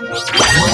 Oh, my God.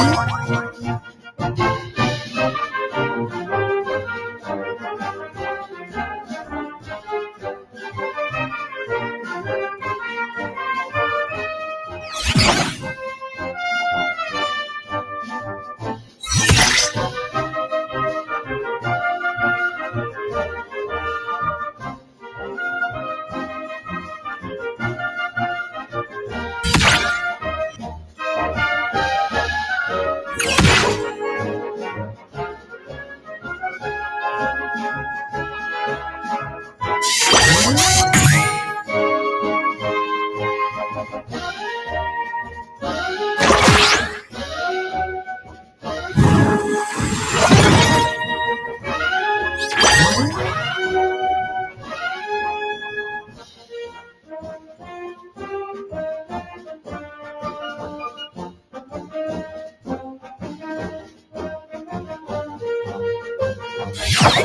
you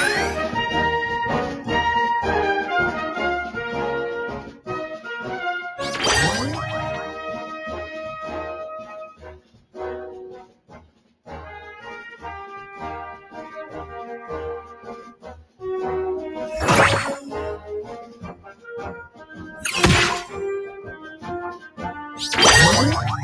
What?